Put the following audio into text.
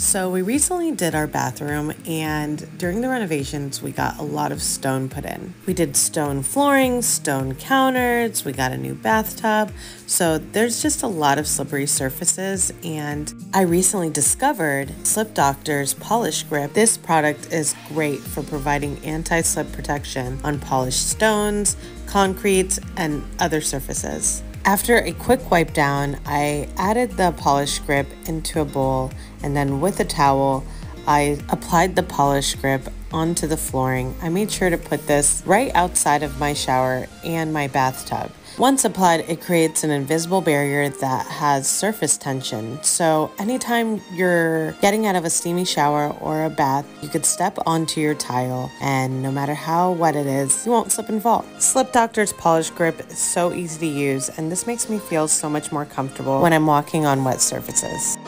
So we recently did our bathroom and during the renovations we got a lot of stone put in. We did stone flooring, stone counters, we got a new bathtub. So there's just a lot of slippery surfaces and I recently discovered SlipDoctors Polish Grip. This product is great for providing anti-slip protection on polished stones, concrete, and other surfaces. After a quick wipe down, I added the polish grip into a bowl and then with a towel, I applied the polish grip onto the flooring. I made sure to put this right outside of my shower and my bathtub. Once applied, it creates an invisible barrier that has surface tension. So anytime you're getting out of a steamy shower or a bath, you could step onto your tile and no matter how wet it is, you won't slip and fall. SlipDoctors polish grip is so easy to use and this makes me feel so much more comfortable when I'm walking on wet surfaces.